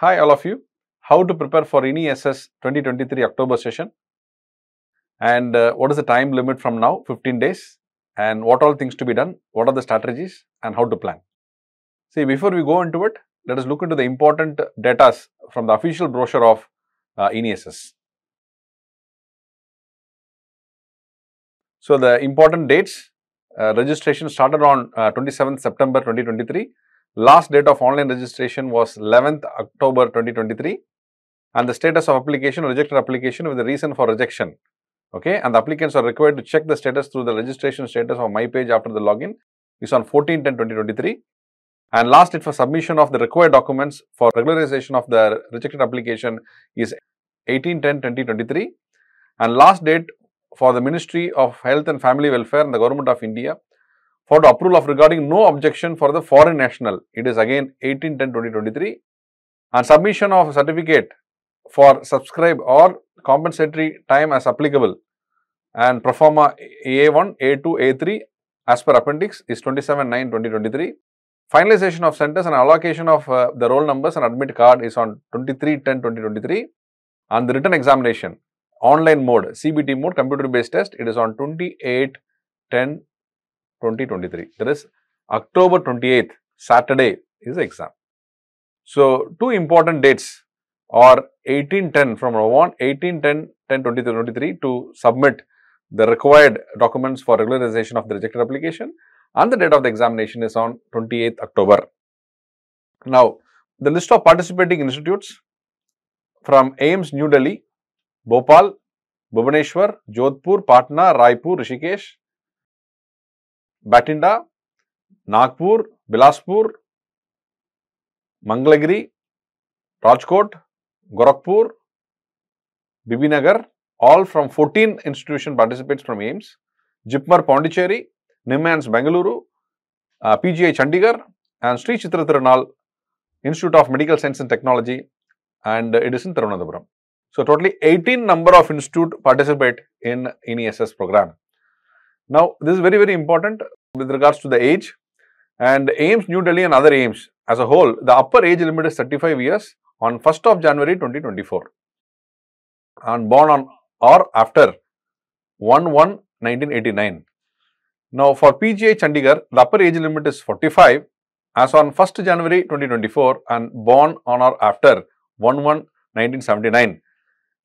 Hi all of you. How to prepare for INI SS 2023 October session and uh, what is the time limit from now 15 days and what all things to be done, what are the strategies and how to plan. See before we go into it, let us look into the important data from the official brochure of uh, SS. So the important dates, uh, registration started on uh, 27th September 2023 Last date of online registration was 11th October 2023 and the status of application rejected application with the reason for rejection. Okay, and the applicants are required to check the status through the registration status of my page after the login. Is on 14 10 2023 and last date for submission of the required documents for regularization of the rejected application is 18 10 2023 and last date for the Ministry of Health and Family Welfare and the Government of India for the approval of regarding no objection for the foreign national. It is again 18 10 2023 and submission of certificate for subscribe or compensatory time as applicable and proforma A1, A2, A3 as per appendix is 27 9 2023. Finalization of centers and allocation of uh, the roll numbers and admit card is on 23 10 2023 and the written examination online mode CBT mode computer based test it is on 28 10 2023. That is October 28th, Saturday is the exam. So, two important dates are 1810 from now on 1810 10 23 to submit the required documents for regularization of the rejected application and the date of the examination is on 28th October. Now, the list of participating institutes from AIIMS New Delhi, Bhopal, Bhubaneswar, Jodhpur, Patna, Raipur, Rishikesh, Bathinda, Nagpur, Bilaspur, Mangalagiri, Rajkot, Gorakhpur, Bibinagar, all from 14 institution participates from AIIMS, JIPMER Pondicherry, NIMHANS Bengaluru, uh, PGI Chandigarh and Sri Chitra Institute of Medical Science and Technology and it is. So, totally 18 number of institute participate in INI program. Now, this is very, very important with regards to the age and AIIMS New Delhi and other AIIMS as a whole, the upper age limit is 35 years on 1st of January 2024 and born on or after 1 1 1989. Now, for PGI Chandigarh, the upper age limit is 45 as on 1st January 2024 and born on or after 1 1 1979.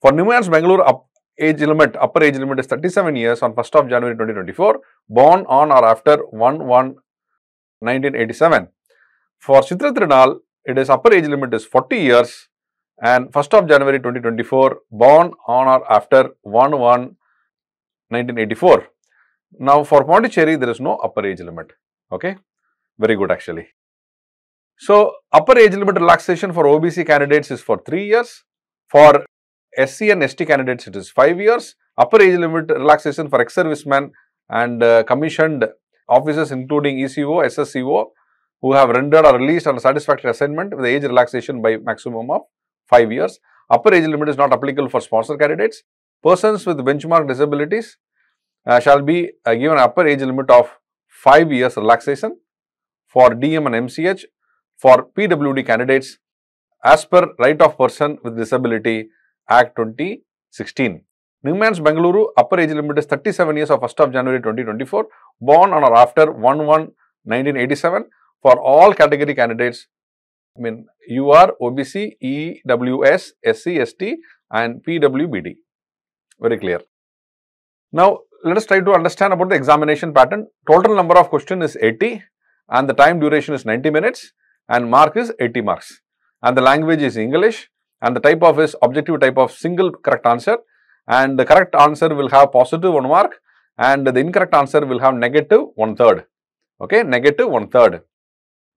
For NIMHANS Bangalore, up, age limit, upper age limit is 37 years on 1st of January 2024, born on or after 1 1 1987. For Chitra Tirunal, it is upper age limit is 40 years and 1st of January 2024, born on or after 1 1 1984. Now, for Pondicherry, there is no upper age limit. Okay, very good actually. So, upper age limit relaxation for OBC candidates is for 3 years. For SC and ST candidates, it is 5 years. Upper age limit relaxation for ex-servicemen and uh, commissioned officers including ECO, SSCO who have rendered or released on a satisfactory assignment with age relaxation by maximum of 5 years. Upper age limit is not applicable for sponsor candidates. Persons with benchmark disabilities uh, shall be uh, given upper age limit of 5 years relaxation for DM and MCH for PWD candidates as per right of person with disability Act 2016. NIMHANS Bengaluru upper age limit is 37 years of 1st of January 2024, born on or after 1 1 1987 for all category candidates. I mean, UR, OBC, EWS, SC, ST and PWBD. Very clear. Now, let us try to understand about the examination pattern. Total number of question is 80 and the time duration is 90 minutes and mark is 80 marks and the language is English and the type of is objective type of single correct answer and the correct answer will have positive 1 mark and the incorrect answer will have negative 1 third, okay, negative 1 third.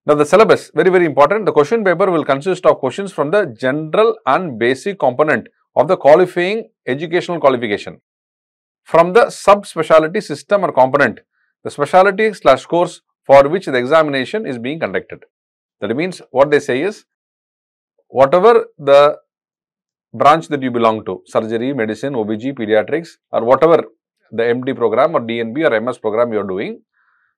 Now, the syllabus very very important, the question paper will consist of questions from the general and basic component of the qualifying educational qualification. From the sub-speciality system or component, the specialty slash course for which the examination is being conducted. That means what they say is whatever the branch that you belong to, surgery, medicine, OBG, pediatrics or whatever the MD program or DNB or MS program you are doing.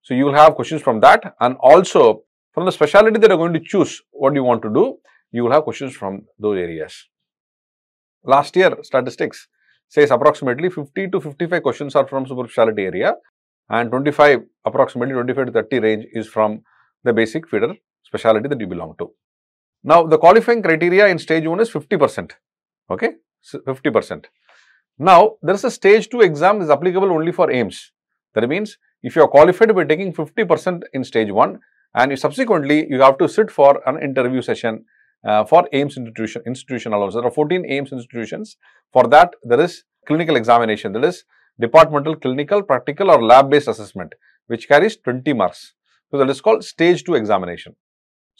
So, you will have questions from that and also from the specialty that you are going to choose what you want to do, you will have questions from those areas. Last year statistics says approximately 50 to 55 questions are from super specialty area and 25 approximately 25 to 30 range is from the basic feeder specialty that you belong to. Now, the qualifying criteria in stage 1 is 50 percent, okay, 50 percent. Now, there is a stage 2 exam is applicable only for AIIMS. That means, if you are qualified by taking 50 percent in stage 1 and you subsequently you have to sit for an interview session uh, for AIIMS institution, institution. So, there are 14 AIIMS institutions. For that, there is clinical examination, that is departmental, clinical, practical or lab based assessment, which carries 20 marks. So, that is called stage 2 examination.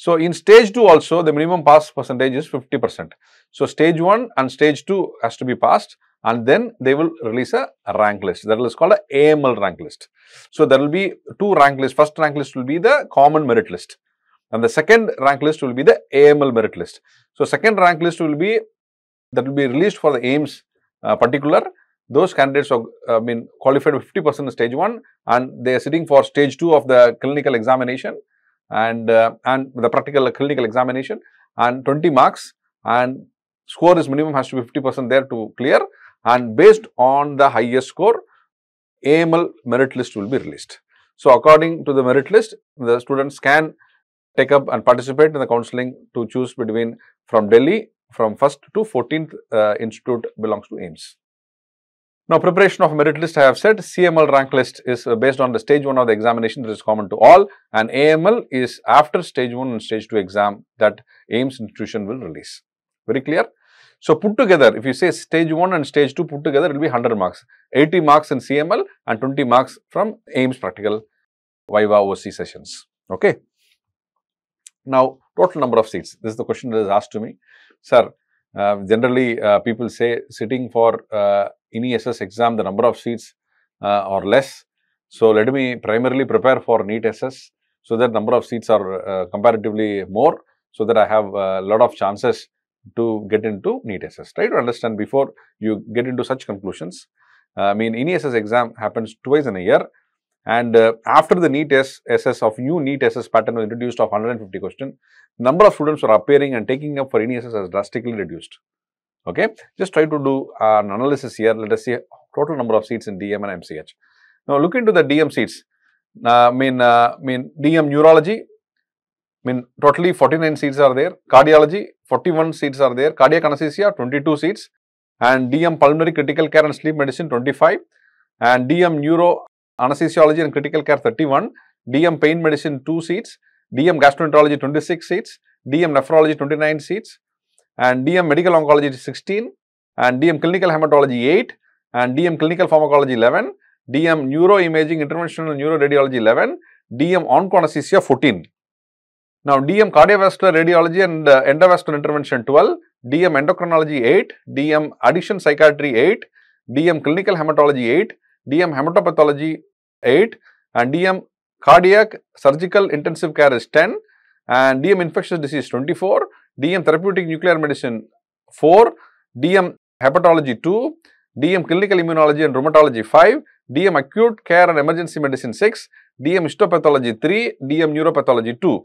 So, in stage 2 also, the minimum pass percentage is 50 percent. So, stage 1 and stage 2 has to be passed and then they will release a rank list that is called a AML rank list. So, there will be two rank lists. First rank list will be the common merit list and the second rank list will be the AML merit list. So, second rank list will be that will be released for the AIIMS uh, particular those candidates are uh, been qualified 50 percent stage 1 and they are sitting for stage 2 of the clinical examination and uh, and the practical clinical examination and 20 marks and score is minimum has to be 50 percent there to clear and based on the highest score AML merit list will be released. So, according to the merit list the students can take up and participate in the counseling to choose between from Delhi from 1st to 14th uh, institute belongs to AIIMS. Now, preparation of merit list I have said CML rank list is uh, based on the stage 1 of the examination that is common to all and AML is after stage 1 and stage 2 exam that AIIMS institution will release. Very clear? So, put together if you say stage 1 and stage 2 put together it will be 100 marks, 80 marks in CML and 20 marks from AIIMS practical Viva voce sessions. Okay. Now, total number of seats. This is the question that is asked to me. Sir, generally uh, people say sitting for uh, INI SS exam, the number of seats uh, are less. So, let me primarily prepare for NEET SS so that number of seats are uh, comparatively more so that I have a lot of chances to get into NEET SS. Try to understand before you get into such conclusions. Uh, I mean, INI SS exam happens twice in a year and uh, after the NEET SS of new NEET SS pattern was introduced of 150 question, number of students were appearing and taking up for INI SS has drastically reduced. Okay, just try to do an analysis here. Let us see total number of seats in DM and MCH. Now look into the DM seats. Uh, mean, uh, mean DM neurology. Mean totally 49 seats are there. Cardiology 41 seats are there. Cardiac anesthesia 22 seats. And DM pulmonary critical care and sleep medicine 25. And DM neuro anesthesiology and critical care 31. DM pain medicine 2 seats. DM gastroenterology 26 seats. DM nephrology 29 seats and DM medical oncology 16 and DM clinical hematology 8 and DM clinical pharmacology 11, DM neuroimaging interventional neuroradiology 11, DM oncoanesthesia 14. Now, DM cardiovascular radiology and uh, endovascular intervention 12, DM endocrinology 8, DM addiction psychiatry 8, DM clinical hematology 8, DM hematopathology 8 and DM cardiac surgical intensive care is 10 and DM infectious disease 24, DM therapeutic nuclear medicine 4, DM hepatology 2, DM clinical immunology and rheumatology 5, DM acute care and emergency medicine 6, DM histopathology 3, DM neuropathology 2.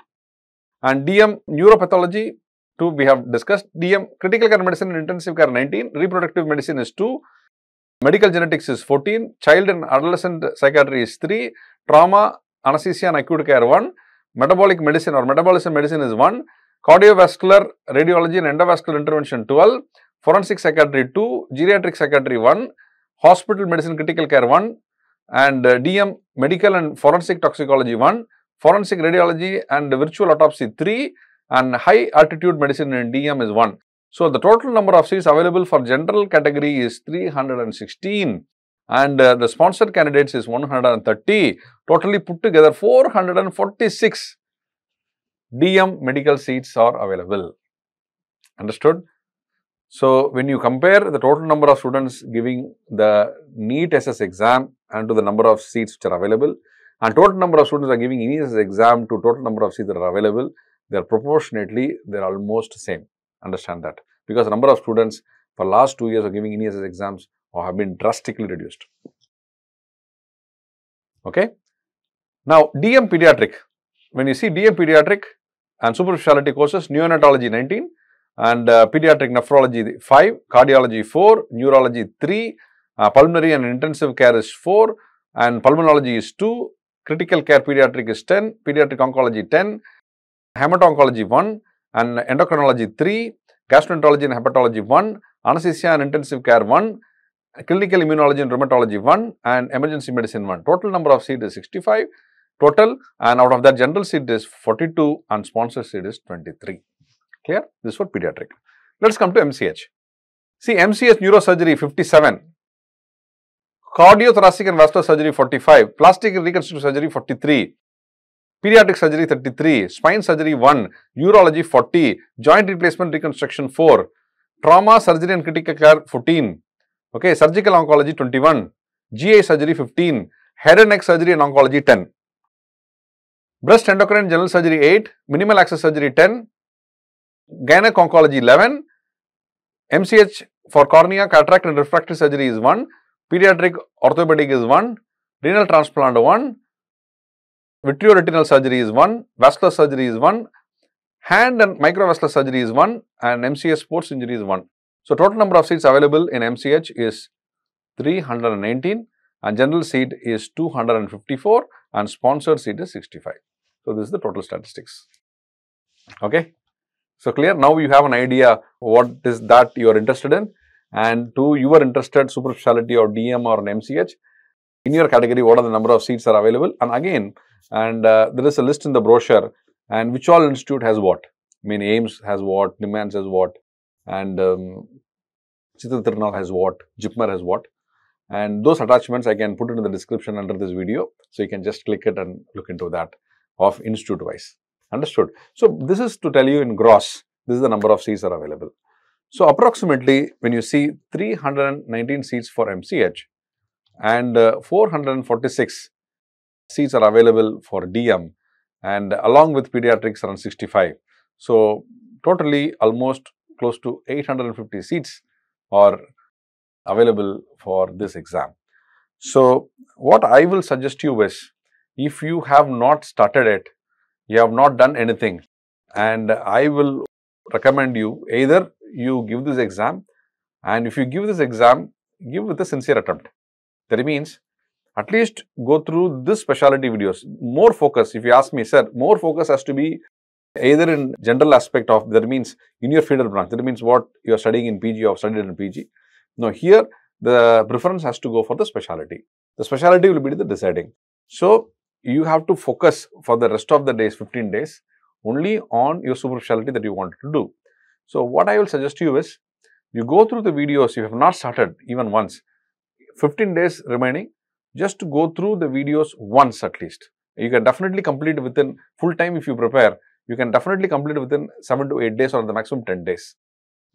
And DM neuropathology 2 we have discussed, DM critical care medicine and intensive care 19, reproductive medicine is 2, medical genetics is 14, child and adolescent psychiatry is 3, trauma, anesthesia and acute care 1, metabolic medicine or metabolism medicine is 1, cardiovascular radiology and endovascular intervention 12, forensic psychiatry 2, geriatric psychiatry 1, hospital medicine critical care 1 and uh, DM medical and forensic toxicology 1, forensic radiology and virtual autopsy 3 and high altitude medicine in DM is 1. So, the total number of seats available for general category is 316 and uh, the sponsored candidates is 130, totally put together 446 DM medical seats are available. Understood? So, when you compare the total number of students giving the NEET SS exam and to the number of seats which are available and total number of students are giving NEET SS exam to total number of seats that are available, they are proportionately, they are almost same. Understand that. Because number of students for last two years are giving NEET exams have been drastically reduced. Okay. Now, DM pediatric, when you see DM pediatric, and super courses neonatology 19 and uh, pediatric nephrology 5, cardiology 4, neurology 3, uh, pulmonary and intensive care is 4 and pulmonology is 2, critical care pediatric is 10, pediatric oncology 10, hemato-oncology 1 and endocrinology 3, gastroenterology and hepatology 1, anesthesia and intensive care 1, clinical immunology and rheumatology 1 and emergency medicine 1. Total number of seats is 65 total and out of that general seat is 42 and sponsor seat is 23. Clear? This is for pediatric. Let's come to MCH. See MCH neurosurgery 57, cardiothoracic and vascular surgery 45, plastic reconstructive surgery 43, pediatric surgery 33, spine surgery 1, urology 40, joint replacement reconstruction 4, trauma surgery and critical care 14, okay, surgical oncology 21, GI surgery 15, head and neck surgery and oncology 10, breast endocrine general surgery 8, minimal access surgery 10, gynec oncology 11, MCH for cornea, cataract and refractive surgery is 1, pediatric orthopedic is 1, renal transplant 1, vitreoretinal surgery is 1, vascular surgery is 1, hand and microvascular surgery is 1 and MCH sports injury is 1. So, total number of seats available in MCH is 319 and general seat is 254 and sponsored seat is 65. So, this is the total statistics. Okay. So, clear now you have an idea what is that you are interested in and to you are interested super specialty or DM or an MCH in your category what are the number of seats are available and again and uh, there is a list in the brochure and which all institute has what. I mean AIIMS has what, NIMHANS has what and um, has what, JIPMER has what and those attachments I can put it in the description under this video. So, you can just click it and look into that of institute wise. Understood? So, this is to tell you in gross, this is the number of seats are available. So, approximately when you see 319 seats for MCH and uh, 446 seats are available for DM and along with pediatrics around 65. So, totally almost close to 850 seats are available for this exam. So, what I will suggest you is if you have not started it, you have not done anything and I will recommend you either you give this exam and if you give this exam, give with a sincere attempt. That means at least go through this specialty videos, more focus. If you ask me, sir, more focus has to be either in general aspect of that means in your feeder branch, that means what you are studying in PG or studied in PG. Now, here the preference has to go for the specialty. The specialty will be the deciding. So, you have to focus for the rest of the days, 15 days, only on your super specialty that you want to do. So, what I will suggest to you is, you go through the videos, you have not started even once, 15 days remaining, just to go through the videos once at least. You can definitely complete within full time if you prepare, you can definitely complete within 7 to 8 days or the maximum 10 days.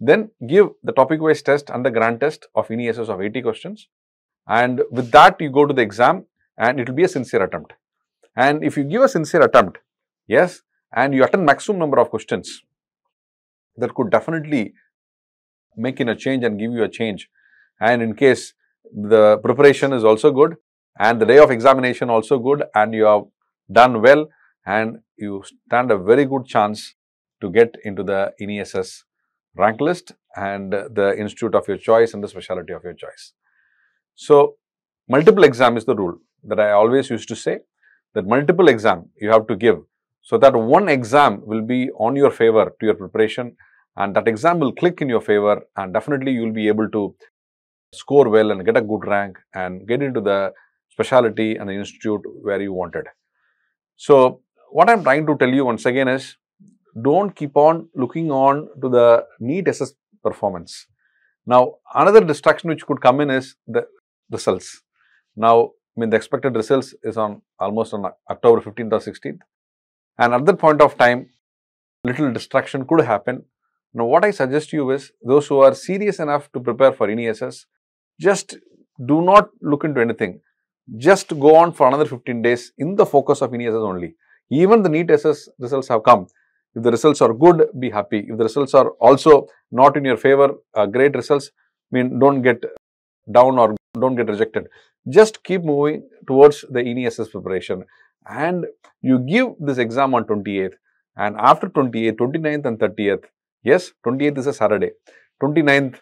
Then give the topic wise test and the grand test of ESS of 80 questions. And with that, you go to the exam and it will be a sincere attempt. And if you give a sincere attempt, yes, and you attend maximum number of questions, that could definitely make in a change and give you a change. And in case the preparation is also good and the day of examination also good and you have done well and you stand a very good chance to get into the INI SS rank list and the institute of your choice and the specialty of your choice. So, multiple exam is the rule that I always used to say that multiple exam you have to give so that one exam will be on your favor to your preparation and that exam will click in your favor and definitely you will be able to score well and get a good rank and get into the specialty and the institute where you wanted. So, what I am trying to tell you once again is don't keep on looking on to the NEET SS performance. Now, another distraction which could come in is the results. Now, I mean the expected results is on almost on October 15th or 16th and at that point of time little distraction could happen. Now, what I suggest you is those who are serious enough to prepare for INI SS, just do not look into anything. Just go on for another 15 days in the focus of INI SS only. Even the NEET SS results have come. If the results are good, be happy. If the results are also not in your favor, uh, great results, mean don't get down or don't get rejected. Just keep moving towards the INI SS preparation and you give this exam on 28th And after 28th, 29th and 30th, yes, 28th is a Saturday. 29th,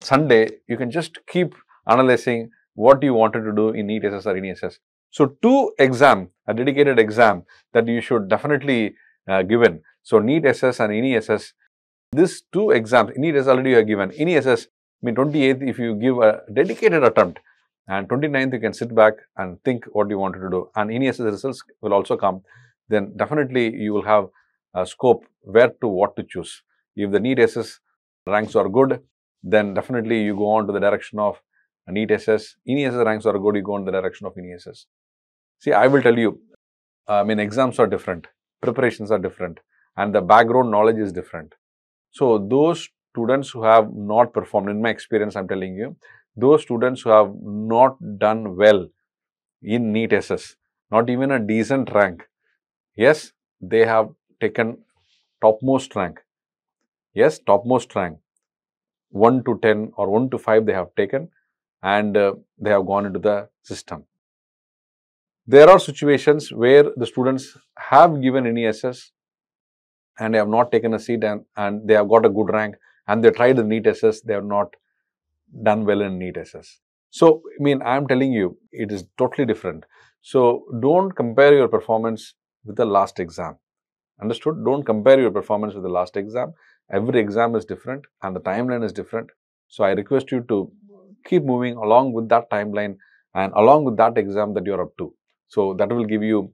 Sunday, you can just keep analyzing what you wanted to do in NEET SS or INI SS. So, two exam, a dedicated exam that you should definitely uh, given. So, NEET SS and INI SS, these two exams, NEET SS already you have given, INI SS, I mean 28th if you give a dedicated attempt and 29th you can sit back and think what you wanted to do and INI SS results will also come, then definitely you will have a scope where to what to choose. If the NEET SS ranks are good, then definitely you go on to the direction of NEET SS. INI SS ranks are good, you go in the direction of INI SS. See, I will tell you, I mean, exams are different, preparations are different, and the background knowledge is different. So, those students who have not performed, in my experience, I'm telling you, those students who have not done well in NEET SS, not even a decent rank, yes, they have taken topmost rank. Yes, topmost rank. 1 to 10 or 1 to 5 they have taken and uh, they have gone into the system. There are situations where the students have given INI SS and they have not taken a seat and, and they have got a good rank and they tried the NEET SS, they have not done well in NEET SS. So, I mean, I am telling you, it is totally different. So, don't compare your performance with the last exam. Understood? Don't compare your performance with the last exam. Every exam is different and the timeline is different. So, I request you to keep moving along with that timeline and along with that exam that you are up to. So, that will give you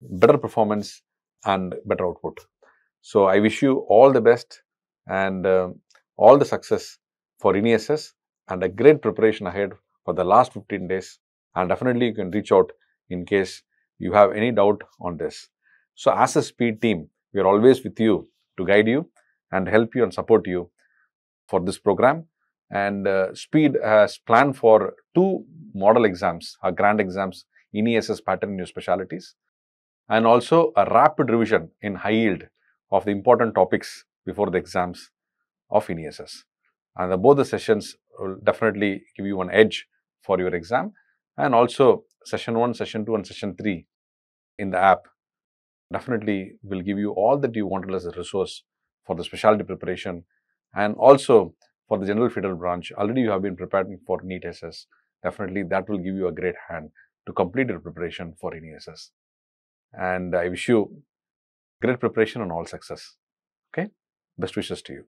better performance and better output. So, I wish you all the best and uh, all the success for INI SS and a great preparation ahead for the last 15 days and definitely you can reach out in case you have any doubt on this. So, as a speed team, we are always with you to guide you and help you and support you for this program. And uh, Speed has planned for two model exams, our grand exams, INI SS pattern new specialities, and also a rapid revision in high yield of the important topics before the exams of INI SS. And the, both the sessions will definitely give you an edge for your exam. And also session 1, session 2 and session 3 in the app definitely will give you all that you wanted as a resource for the specialty preparation and also for the general federal branch. Already you have been preparing for NEET SS. Definitely that will give you a great hand to complete your preparation for INI SS. And I wish you great preparation and all success. Okay. Best wishes to you.